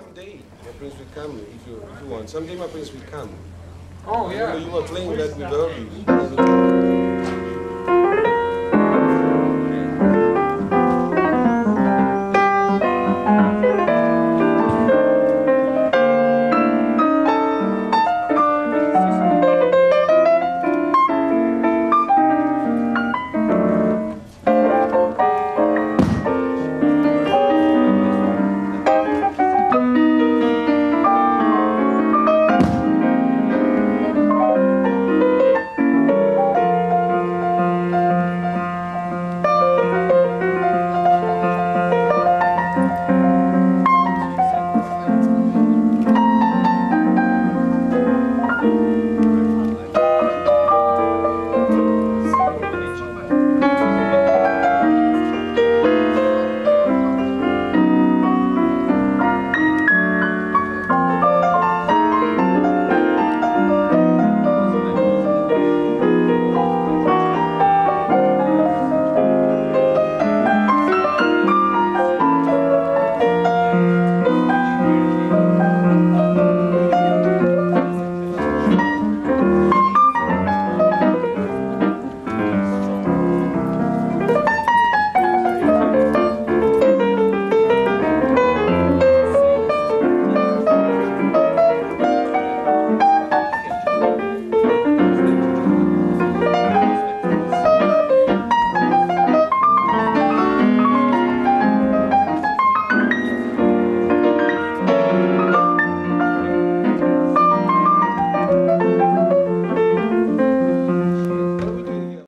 someday my prince will come if you if you want. Someday my prince will come. Oh yeah. You, were playing that with Herbie.